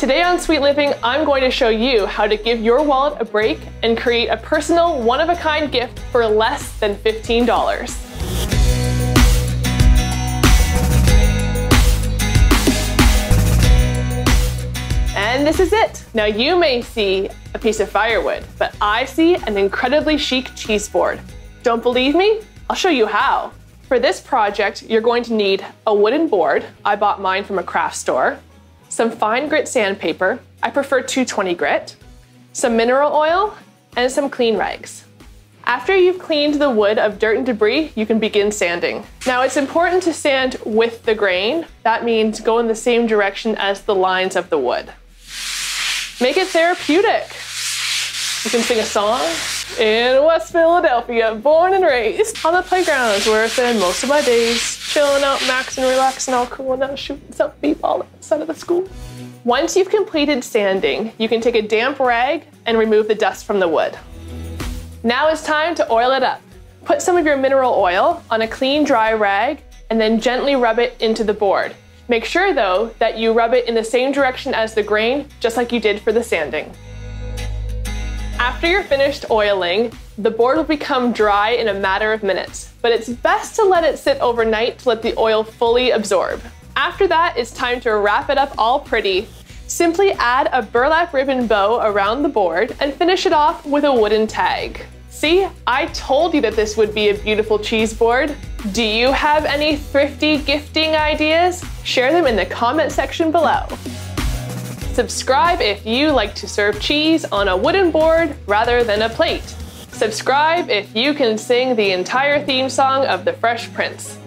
Today on Suite Living, I'm going to show you how to give your wallet a break and create a personal, one-of-a-kind gift for less than $15. And this is it. Now you may see a piece of firewood, but I see an incredibly chic cheese board. Don't believe me? I'll show you how. For this project, you're going to need a wooden board. I bought mine from a craft store. Some fine grit sandpaper. I prefer 220 grit. Some mineral oil and some clean rags. After you've cleaned the wood of dirt and debris, you can begin sanding. Now it's important to sand with the grain. That means go in the same direction as the lines of the wood. Make it therapeutic. You can sing a song, in West Philadelphia, born and raised on the playgrounds where I spend most of my days, chilling out, maxing, relaxing, all cool, and now shooting some b-ball outside of the school. Once you've completed sanding, you can take a damp rag and remove the dust from the wood. Now it's time to oil it up. Put some of your mineral oil on a clean, dry rag and then gently rub it into the board. Make sure though that you rub it in the same direction as the grain, just like you did for the sanding. After you're finished oiling, the board will become dry in a matter of minutes, but it's best to let it sit overnight to let the oil fully absorb. After that, it's time to wrap it up all pretty. Simply add a burlap ribbon bow around the board and finish it off with a wooden tag. See, I told you that this would be a beautiful cheese board. Do you have any thrifty gifting ideas? Share them in the comment section below. Subscribe if you like to serve cheese on a wooden board rather than a plate. Subscribe if you can sing the entire theme song of The Fresh Prince.